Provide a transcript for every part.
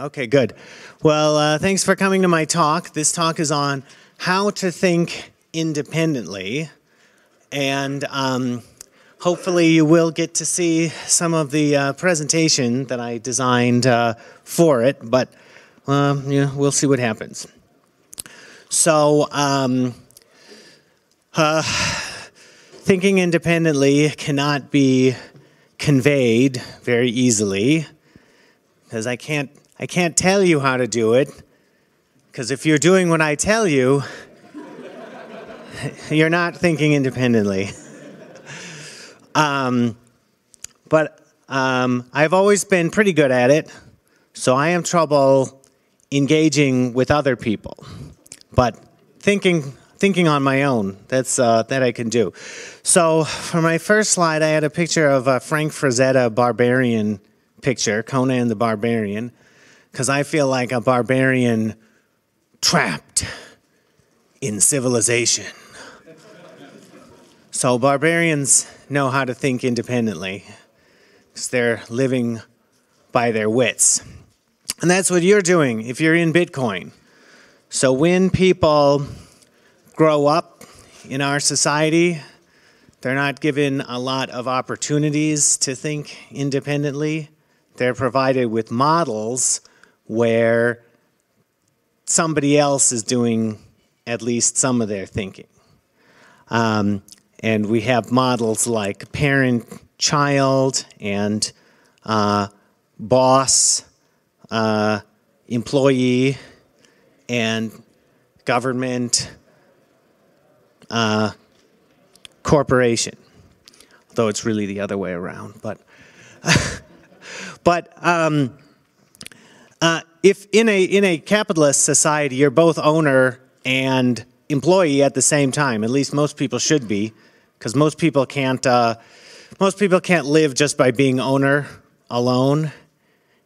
Okay, good. Well, uh, thanks for coming to my talk. This talk is on how to think independently, and um, hopefully, you will get to see some of the uh, presentation that I designed uh, for it. But um, yeah, we'll see what happens. So, um, uh, thinking independently cannot be conveyed very easily because I can't I can't tell you how to do it because if you're doing what I tell you you're not thinking independently. um, but um, I've always been pretty good at it, so I have trouble engaging with other people. But thinking thinking on my own. That's uh, that I can do. So for my first slide, I had a picture of a Frank Frazetta barbarian picture, Conan the Barbarian, because I feel like a barbarian trapped in civilization. so barbarians know how to think independently because they're living by their wits. And that's what you're doing if you're in Bitcoin. So when people grow up in our society, they're not given a lot of opportunities to think independently. They're provided with models where somebody else is doing at least some of their thinking. Um, and we have models like parent child and uh, boss uh, employee and government uh, corporation, though it's really the other way around. But, but um, uh, if in a in a capitalist society you're both owner and employee at the same time, at least most people should be, because most people can't uh, most people can't live just by being owner alone,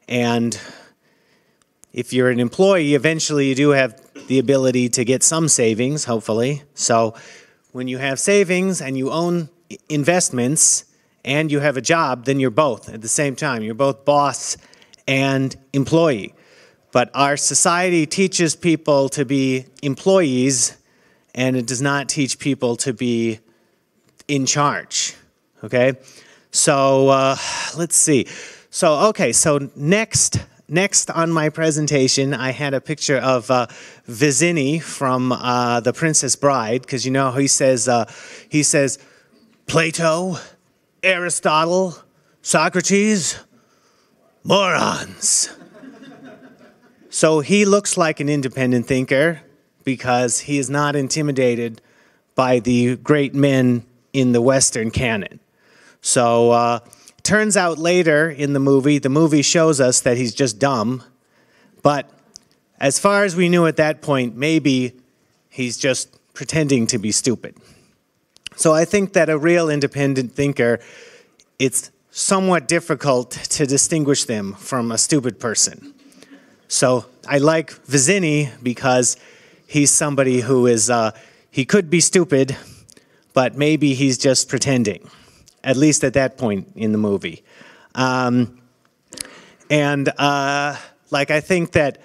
and if you're an employee, eventually you do have the ability to get some savings, hopefully. So when you have savings and you own investments and you have a job, then you're both at the same time. You're both boss and employee. But our society teaches people to be employees and it does not teach people to be in charge. Okay? So uh, let's see. So, okay, so next Next on my presentation, I had a picture of uh, Vizzini from uh, The Princess Bride, because you know he says uh, he says Plato, Aristotle, Socrates, morons. so he looks like an independent thinker because he is not intimidated by the great men in the Western canon. So uh, Turns out later in the movie, the movie shows us that he's just dumb. But as far as we knew at that point, maybe he's just pretending to be stupid. So I think that a real independent thinker, it's somewhat difficult to distinguish them from a stupid person. So I like Vizzini because he's somebody who is, uh, he could be stupid, but maybe he's just pretending at least at that point in the movie. Um, and uh, like I think that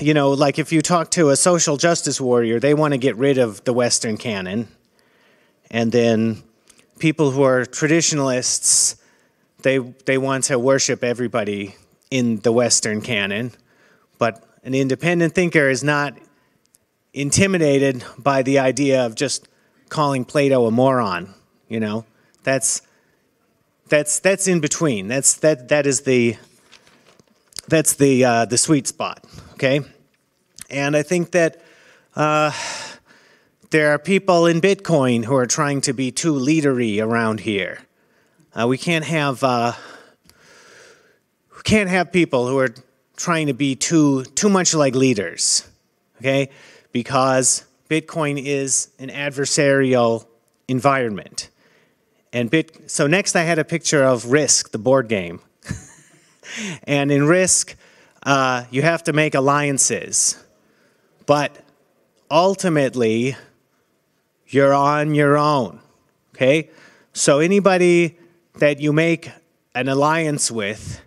you know, like if you talk to a social justice warrior, they want to get rid of the Western canon, and then people who are traditionalists, they they want to worship everybody in the Western canon, but an independent thinker is not intimidated by the idea of just calling Plato a moron, you know. That's that's that's in between. That's that that is the that's the uh, the sweet spot. Okay, and I think that uh, there are people in Bitcoin who are trying to be too leadery around here. Uh, we can't have uh, we can't have people who are trying to be too too much like leaders. Okay, because Bitcoin is an adversarial environment. And bit, so next I had a picture of Risk, the board game. and in Risk, uh, you have to make alliances. But ultimately, you're on your own. Okay? So anybody that you make an alliance with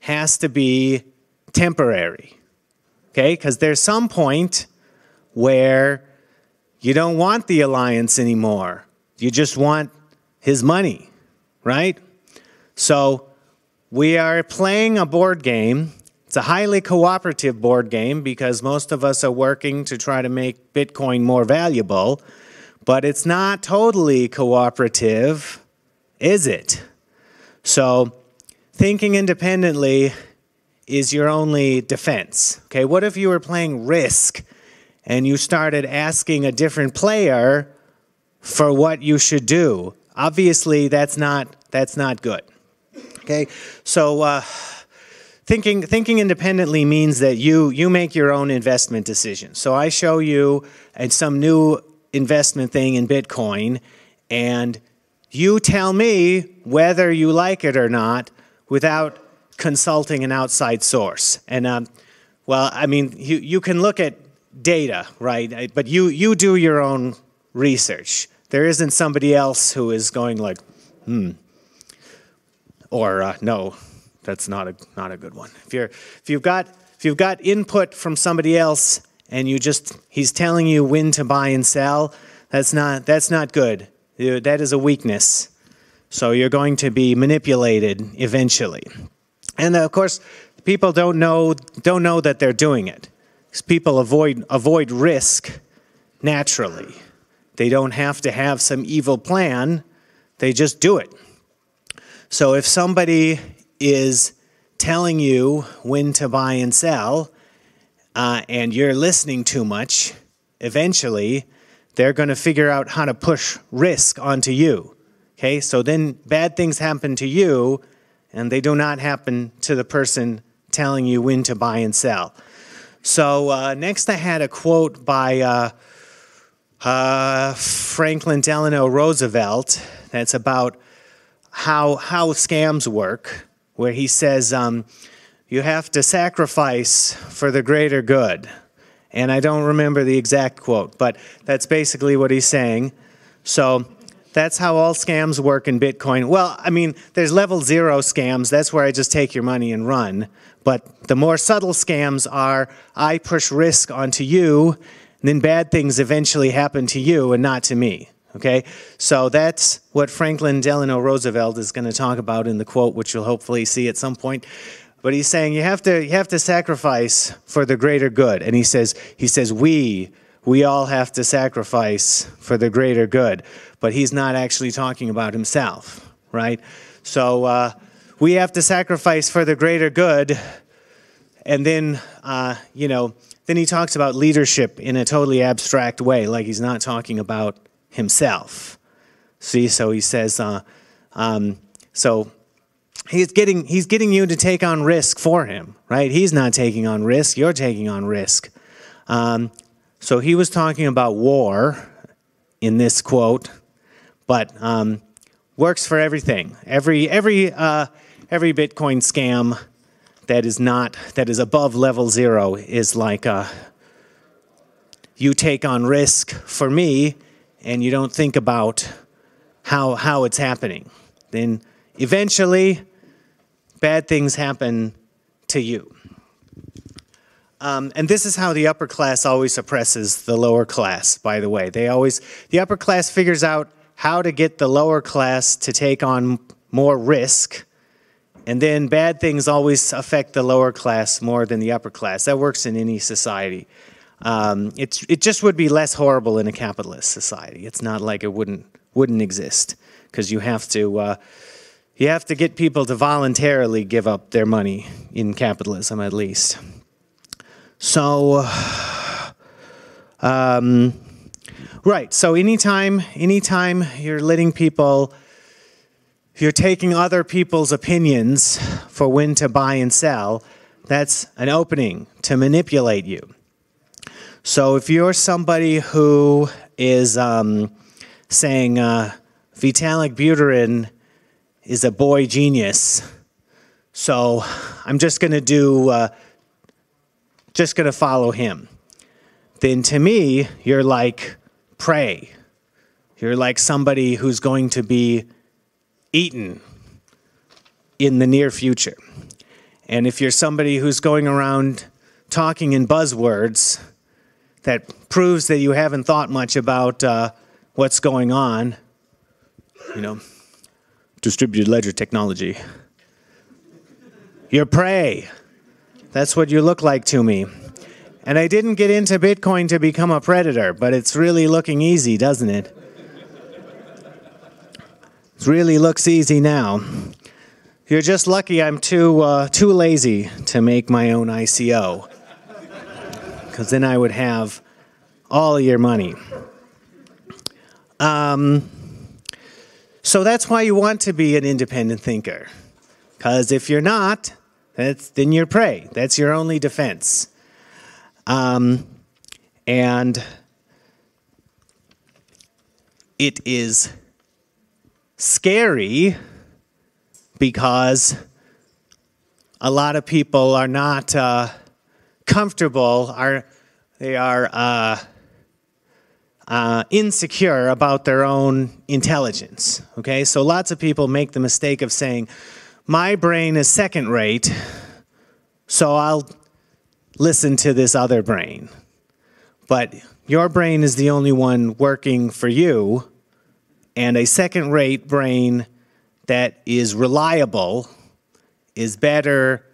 has to be temporary. Okay? Because there's some point where you don't want the alliance anymore. You just want his money, right? So we are playing a board game. It's a highly cooperative board game because most of us are working to try to make Bitcoin more valuable, but it's not totally cooperative, is it? So thinking independently is your only defense. Okay, what if you were playing Risk and you started asking a different player for what you should do? Obviously, that's not that's not good. Okay, so uh, thinking thinking independently means that you you make your own investment decisions. So I show you and some new investment thing in Bitcoin, and you tell me whether you like it or not without consulting an outside source. And um, well, I mean, you, you can look at data, right? But you, you do your own research. There isn't somebody else who is going like, hmm, or uh, no, that's not a not a good one. If you're if you've got if you've got input from somebody else and you just he's telling you when to buy and sell, that's not that's not good. That is a weakness. So you're going to be manipulated eventually. And uh, of course, people don't know don't know that they're doing it. Because people avoid avoid risk naturally. They don't have to have some evil plan. They just do it. So if somebody is telling you when to buy and sell, uh, and you're listening too much, eventually they're going to figure out how to push risk onto you. Okay, so then bad things happen to you and they do not happen to the person telling you when to buy and sell. So uh, next, I had a quote by uh, uh, Franklin Delano Roosevelt that's about how how scams work, where he says um, you have to sacrifice for the greater good. And I don't remember the exact quote, but that's basically what he's saying. So that's how all scams work in Bitcoin. Well, I mean, there's level zero scams. That's where I just take your money and run. But the more subtle scams are I push risk onto you, and then bad things eventually happen to you and not to me. Okay? So that's what Franklin Delano Roosevelt is going to talk about in the quote, which you'll hopefully see at some point. But he's saying you have to you have to sacrifice for the greater good. And he says he says we we all have to sacrifice for the greater good. But he's not actually talking about himself, right? So uh, we have to sacrifice for the greater good. And then, uh, you know, then he talks about leadership in a totally abstract way, like he's not talking about himself. See, so he says, uh, um, so he's getting he's getting you to take on risk for him, right? He's not taking on risk; you're taking on risk. Um, so he was talking about war in this quote, but um, works for everything. Every every uh, every Bitcoin scam that is not that is above level zero is like uh, you take on risk for me, and you don't think about how how it's happening. Then eventually, bad things happen to you. Um, and this is how the upper class always suppresses the lower class, by the way. They always, the upper class figures out how to get the lower class to take on more risk. And then bad things always affect the lower class more than the upper class. That works in any society. Um, it's, it just would be less horrible in a capitalist society. It's not like it wouldn't, wouldn't exist because you have to. Uh, you have to get people to voluntarily give up their money in capitalism, at least. So, um, right. So anytime, anytime you're letting people, you're taking other people's opinions for when to buy and sell, that's an opening to manipulate you. So if you're somebody who is um, saying uh, Vitalik Buterin is a boy genius, so I'm just going to do. Uh, just going to follow him. Then to me, you're like prey. You're like somebody who's going to be eaten in the near future. And if you're somebody who's going around talking in buzzwords, that proves that you haven't thought much about uh, what's going on. You know, distributed ledger technology. You're prey. That's what you look like to me. And I didn't get into Bitcoin to become a predator, but it's really looking easy, doesn't it? It really looks easy now. You're just lucky I'm too uh, too lazy to make my own ICO, because then I would have all your money. Um, so that's why you want to be an independent thinker, because if you're not, then you're prey. That's your only defense. Um, and it is scary because a lot of people are not uh, comfortable, are they are uh, uh, insecure about their own intelligence. Okay, so lots of people make the mistake of saying, "My brain is second rate, so I'll listen to this other brain." But your brain is the only one working for you and a second rate brain that is reliable is better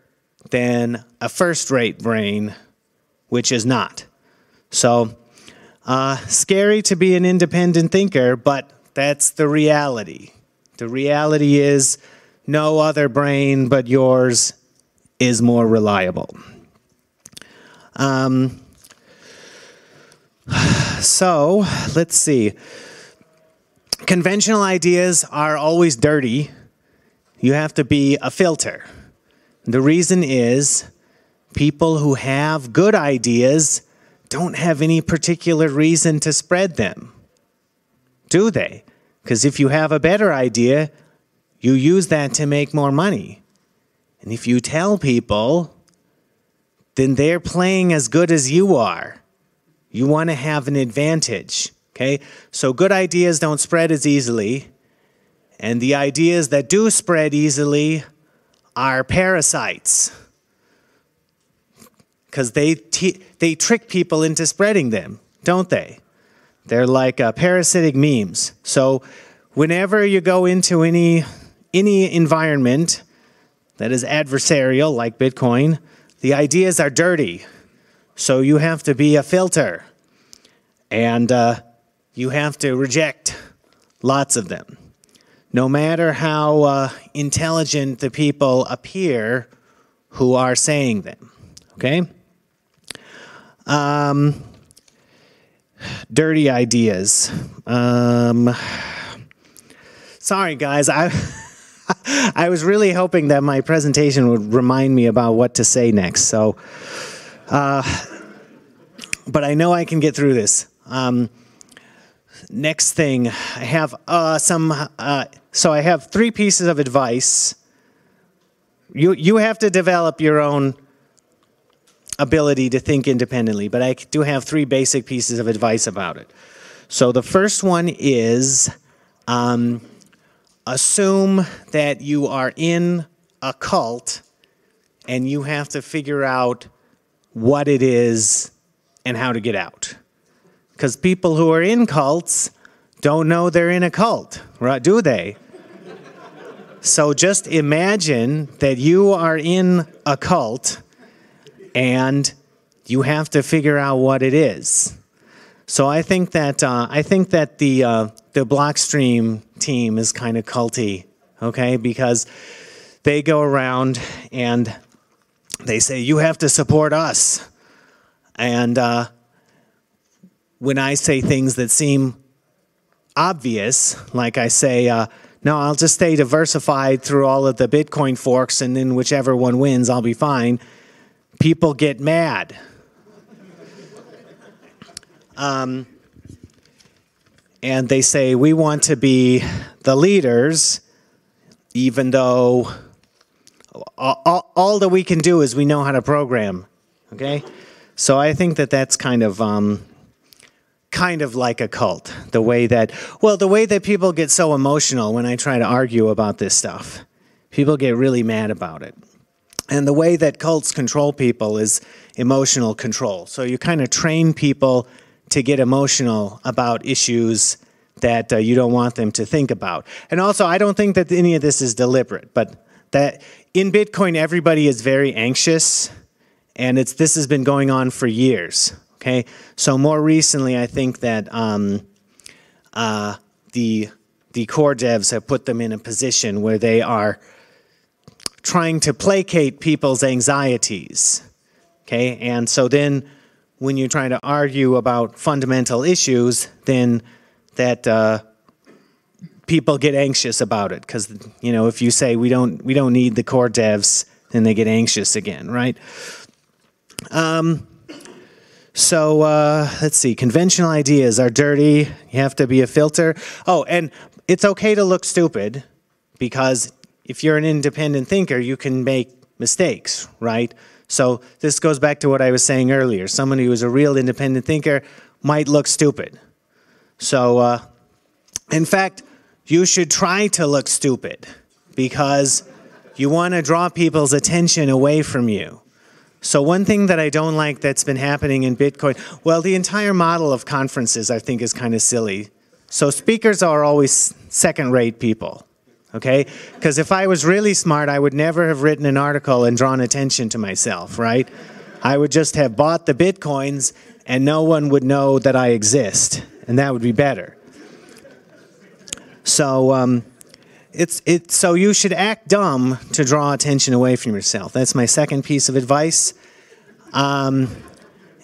than a first rate brain, which is not. So, uh, scary to be an independent thinker, but that's the reality. The reality is no other brain but yours is more reliable. Um, so, let's see. Conventional ideas are always dirty. You have to be a filter. The reason is people who have good ideas don't have any particular reason to spread them, do they? Because if you have a better idea, you use that to make more money. And if you tell people, then they're playing as good as you are. You want to have an advantage. Okay? So good ideas don't spread as easily. And the ideas that do spread easily are parasites. Because they, they trick people into spreading them, don't they? They're like uh, parasitic memes. So whenever you go into any, any environment that is adversarial, like Bitcoin, the ideas are dirty. So you have to be a filter. And uh, you have to reject lots of them. No matter how uh, intelligent the people appear who are saying them. Okay? Um, dirty ideas. Um, sorry, guys. I. I was really hoping that my presentation would remind me about what to say next. So, uh, but I know I can get through this. Um, next thing, I have uh, some. Uh, so I have three pieces of advice. You you have to develop your own ability to think independently, but I do have three basic pieces of advice about it. So the first one is um, assume that you are in a cult and you have to figure out what it is and how to get out because people who are in cults don't know they're in a cult, right? Do they? so just imagine that you are in a cult and you have to figure out what it is. So I think that uh, I think that the uh, the Blockstream team is kind of culty, okay? Because they go around and they say you have to support us, and uh, when I say things that seem obvious, like I say, uh, no, I'll just stay diversified through all of the Bitcoin forks, and then whichever one wins, I'll be fine. People get mad. Um, and they say, we want to be the leaders, even though all, all, that we can do is we know how to program. Okay? So I think that that's kind of um, kind of like a cult. The way that, well, the way that people get so emotional when I try to argue about this stuff. People get really mad about it. And the way that cults control people is emotional control. So you kind of train people to get emotional about issues that uh, you don't want them to think about. And also, I don't think that any of this is deliberate, but that in Bitcoin, everybody is very anxious, and it's this has been going on for years. Okay, so more recently, I think that um, uh, the the core devs have put them in a position where they are trying to placate people's anxieties. Okay, and so then when you're trying to argue about fundamental issues, then that uh, people get anxious about it because you know if you say we don't we don't need the core devs, then they get anxious again, right? Um, so uh, let's see. Conventional ideas are dirty. You have to be a filter. Oh, and it's okay to look stupid because if you're an independent thinker, you can make mistakes, right? So this goes back to what I was saying earlier. Someone who is a real independent thinker might look stupid. So, uh, in fact, you should try to look stupid because you want to draw people's attention away from you. So, one thing that I don't like that's been happening in Bitcoin, well, the entire model of conferences I think is kind of silly. So, speakers are always second rate people, okay? Because if I was really smart, I would never have written an article and drawn attention to myself, right? I would just have bought the Bitcoins and no one would know that I exist, and that would be better. So, um, it's it so you should act dumb to draw attention away from yourself that's my second piece of advice um,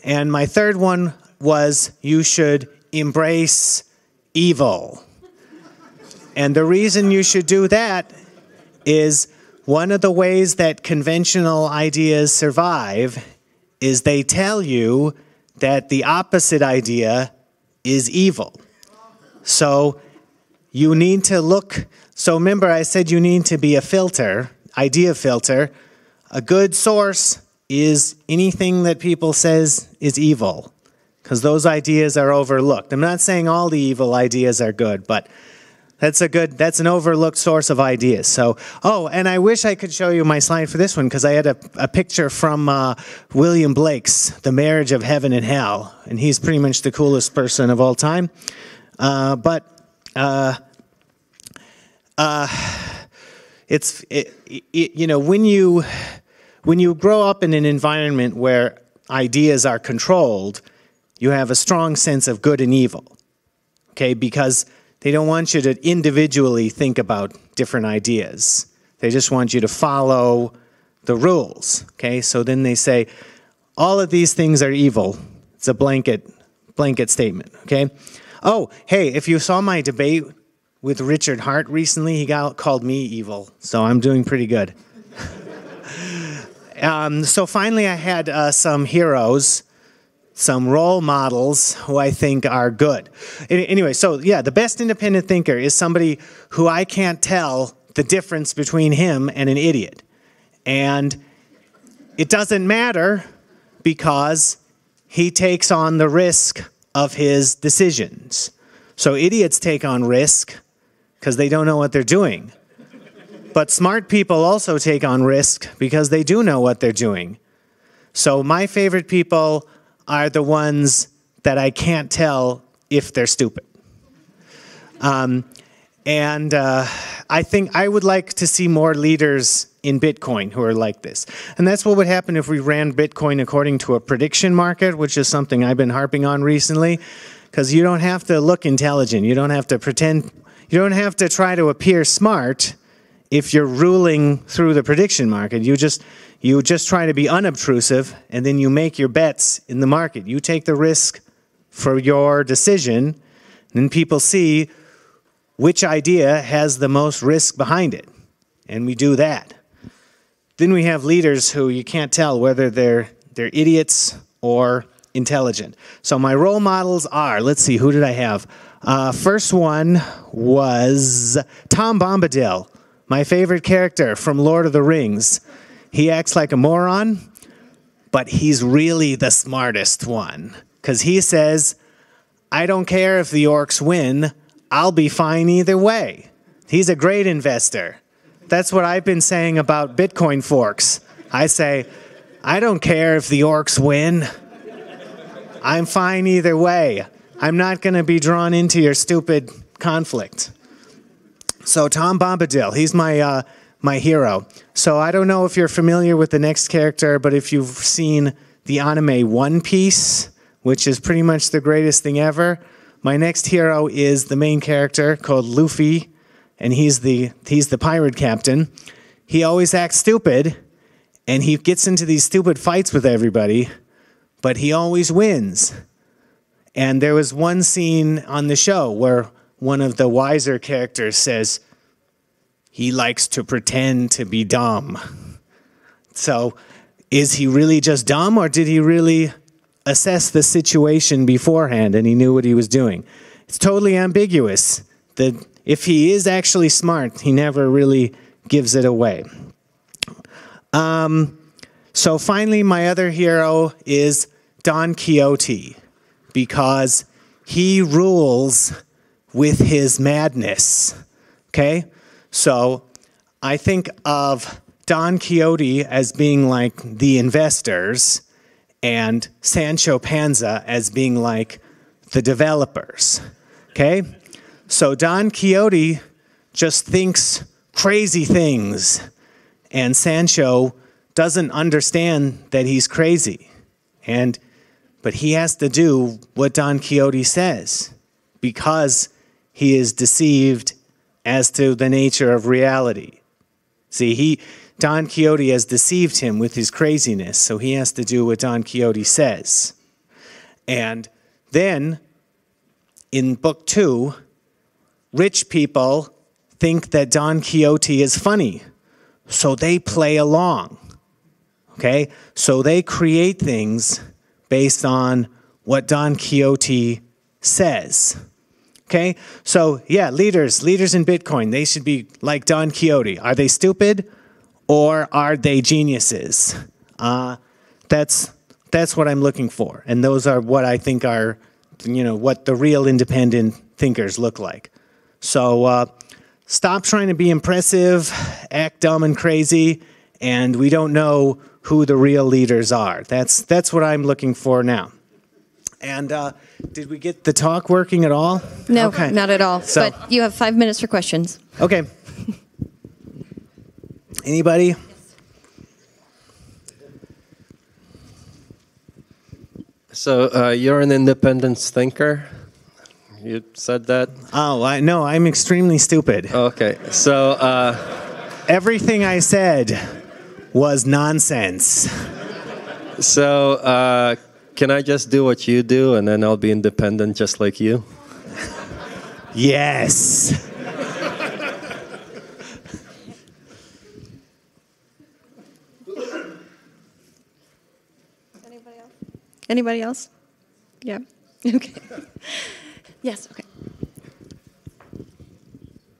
and my third one was you should embrace evil and the reason you should do that is one of the ways that conventional ideas survive is they tell you that the opposite idea is evil so you need to look so remember, I said you need to be a filter, idea filter. A good source is anything that people says is evil, because those ideas are overlooked. I'm not saying all the evil ideas are good, but that's a good that's an overlooked source of ideas so oh and i wish i could show you my slide for this one because i had a, a picture from uh, william blake's the marriage of heaven and hell and he's pretty much the coolest person of all time uh, but uh, uh, it's it, it, you know when you when you grow up in an environment where ideas are controlled, you have a strong sense of good and evil. Okay, because they don't want you to individually think about different ideas. They just want you to follow the rules. Okay, so then they say all of these things are evil. It's a blanket blanket statement. Okay. Oh, hey, if you saw my debate with Richard Heart recently. He got called me evil, so I'm doing pretty good. um, so finally, I had uh, some heroes, some role models who I think are good. Anyway, so yeah, the best independent thinker is somebody who I can't tell the difference between him and an idiot. And it doesn't matter because he takes on the risk of his decisions. So idiots take on risk because they don't know what they're doing. But smart people also take on risk because they do know what they're doing. So my favorite people are the ones that I can't tell if they're stupid. Um, and uh, I think I would like to see more leaders in Bitcoin who are like this. And that's what would happen if we ran Bitcoin according to a prediction market, which is something I've been harping on recently. Because you don't have to look intelligent, you don't have to pretend you don't have to try to appear smart if you're ruling through the prediction market. You just you just try to be unobtrusive and then you make your bets in the market. You take the risk for your decision, and people see which idea has the most risk behind it. And we do that. Then we have leaders who you can't tell whether they're they're idiots or intelligent. So my role models are, let's see, who did I have? Uh, first one was Tom Bombadil, my favorite character from Lord of the Rings. He acts like a moron, but he's really the smartest one because he says, I don't care if the orcs win, I'll be fine either way. He's a great investor. That's what I've been saying about Bitcoin forks I say, I don't care if the orcs win. I'm fine either way. I'm not going to be drawn into your stupid conflict. So Tom Bombadil, he's my uh, my hero. So I don't know if you're familiar with the next character, but if you've seen the anime One Piece, which is pretty much the greatest thing ever, my next hero is the main character called Luffy, and he's the he's the pirate captain. He always acts stupid, and he gets into these stupid fights with everybody, but he always wins. And there was one scene on the show where one of the wiser characters says, he likes to pretend to be dumb. So, is he really just dumb, or did he really assess the situation beforehand and he knew what he was doing? It's totally ambiguous. That if he is actually smart, he never really gives it away. Um, so finally, my other hero is Don Quixote because he rules with his madness. Okay? So I think of Don Quixote as being like the investors and Sancho Panza as being like the developers. Okay? So Don Quixote just thinks crazy things, and Sancho doesn't understand that he's crazy. And but he has to do what Don Quixote says because he is deceived as to the nature of reality. See, he Don Quixote has deceived him with his craziness, so he has to do what Don Quixote says. And then in book 2, rich people think that Don Quixote is funny, so they play along. Okay? So they create things based on what Don Quixote says. Okay? So, yeah, leaders, leaders in Bitcoin, they should be like Don Quixote. Are they stupid or are they geniuses? Uh, that's that's what I'm looking for. And those are what I think are you know what the real independent thinkers look like. So, uh, stop trying to be impressive, act dumb and crazy, and we don't know who the real leaders are. That's that's what I'm looking for now. And uh, did we get the talk working at all? No, okay. not at all. So, but you have five minutes for questions. Okay. Anybody? So uh, you're an independent thinker. You said that. Oh, I no, I'm extremely stupid. Okay, so uh, everything I said was nonsense. So uh, can I just do what you do and then I'll be independent just like you? yes. Anybody else? Anybody else? Yeah. Okay. yes. Okay.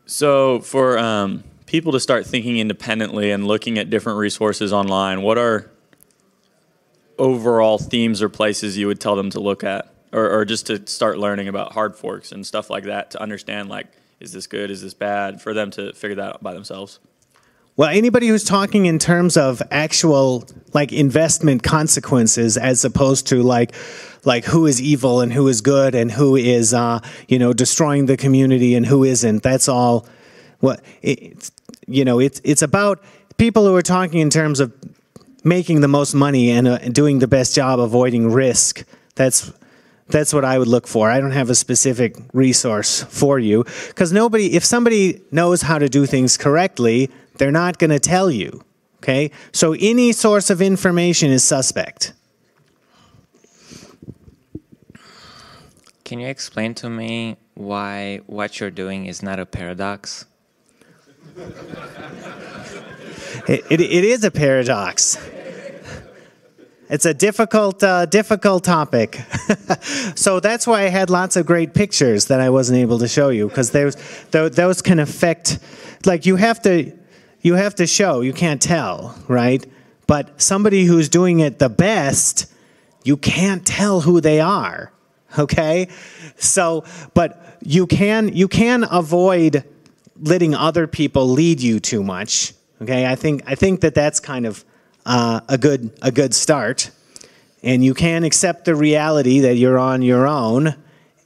So for um, people to start thinking independently and looking at different resources online, what are overall themes or places you would tell them to look at, or, or just to start learning about hard forks and stuff like that to understand like, is this good, is this bad, for them to figure that out by themselves? Well, anybody who's talking in terms of actual like investment consequences as opposed to like like who is evil and who is good and who is uh, you know destroying the community and who isn't. That's all. What it, you know, it's it's about people who are talking in terms of making the most money and uh, doing the best job avoiding risk. That's that's what I would look for. I don't have a specific resource for you because nobody, if somebody knows how to do things correctly, they're not going to tell you. Okay, so any source of information is suspect. Can you explain to me why what you're doing is not a paradox? it, it, it is a paradox. It's a difficult, uh, difficult topic. so that's why I had lots of great pictures that I wasn't able to show you because those, those can affect. Like you have to, you have to show. You can't tell, right? But somebody who's doing it the best, you can't tell who they are. Okay, so but you can you can avoid letting other people lead you too much. Okay, I think I think that that's kind of uh, a good a good start, and you can accept the reality that you're on your own,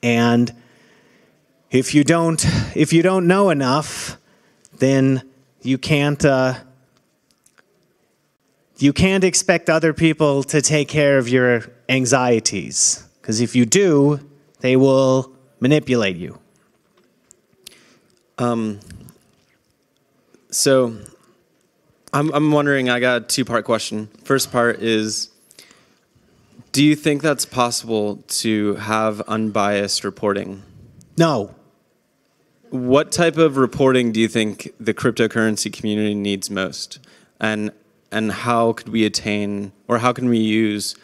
and if you don't if you don't know enough, then you can't. Uh, you can't expect other people to take care of your anxieties because if you do, they will manipulate you. So I'm, I'm wondering, I got a two part question. First part is Do you think that's possible to have unbiased reporting? No, What type of reporting do you think the cryptocurrency community needs most? And, and how could we attain, or how can we use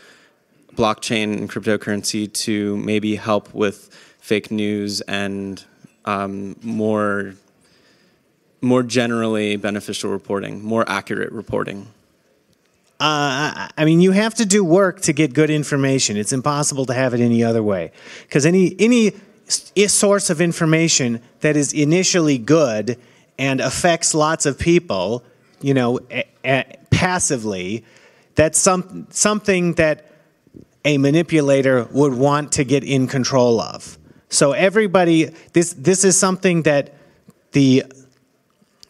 blockchain and cryptocurrency to maybe help with fake news and um, more, more generally beneficial reporting, more accurate reporting? Uh, I mean, you have to do work to get good information. It's impossible to have it any other way. Because any any source of information that is initially good and affects lots of people, you know, a, a- passively, that's some something that a manipulator would want to get in control of. So everybody, this this is something that the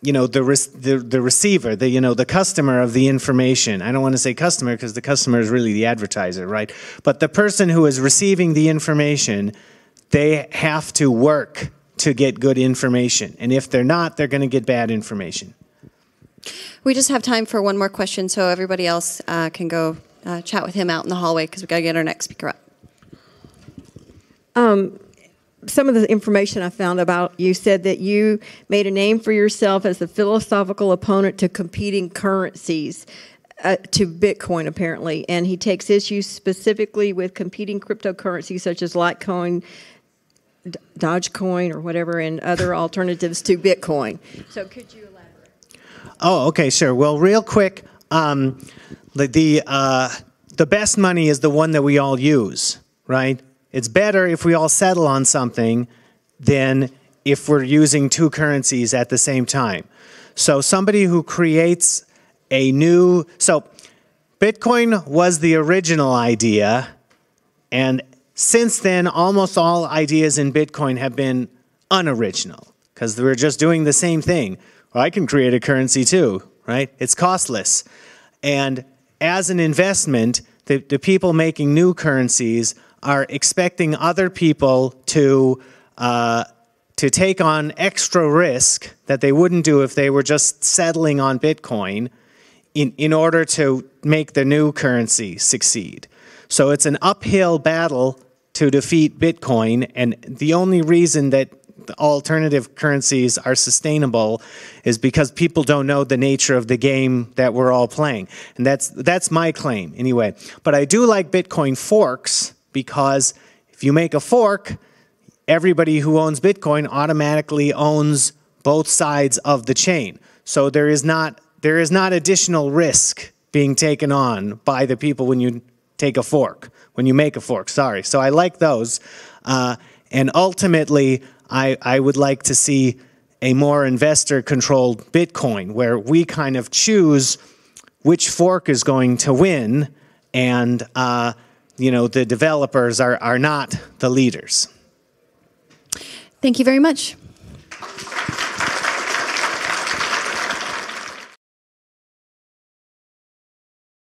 you know the, rec- the the receiver the you know the customer of the information. I don't want to say customer because the customer is really the advertiser right? But the person who is receiving the information they have to work to get good information. And if they're not they're going to get bad information. We just have time for one more question, so everybody else uh, can go uh, chat with him out in the hallway because we got to get our next speaker up. Some of the information I found about you said that you made a name for yourself as a philosophical opponent to competing currencies. Uh, to Bitcoin, apparently, and he takes issues specifically with competing cryptocurrencies such as Litecoin, D- Dogecoin, or whatever, and other alternatives to Bitcoin. So, could you elaborate? Oh, okay, sure. Well, real quick, um, the the uh, the best money is the one that we all use, right? It's better if we all settle on something than if we're using two currencies at the same time. So somebody who creates a new so Bitcoin was the original idea, and since then, almost all ideas in Bitcoin have been unoriginal because we're just doing the same thing. Well, I can create a currency too, right? It's costless. And as an investment, the, the people making new currencies are expecting other people to. Uh, to take on extra risk that they wouldn't do if they were just settling on Bitcoin in, in order to make the new currency succeed. So it's an uphill battle to defeat Bitcoin, and the only reason that alternative currencies are sustainable is because people don't know the nature of the game that we're all playing. And that's that's my claim anyway. But I do like Bitcoin forks because if you make a fork, everybody who owns Bitcoin automatically owns both sides of the chain. So there is not there is not additional risk being taken on by the people when you take a fork, when you make a fork. Sorry. So I like those, uh, and ultimately, I I would like to see a more investor-controlled Bitcoin where we kind of choose which fork is going to win, and uh, you know the developers are are not the leaders. Thank you very much.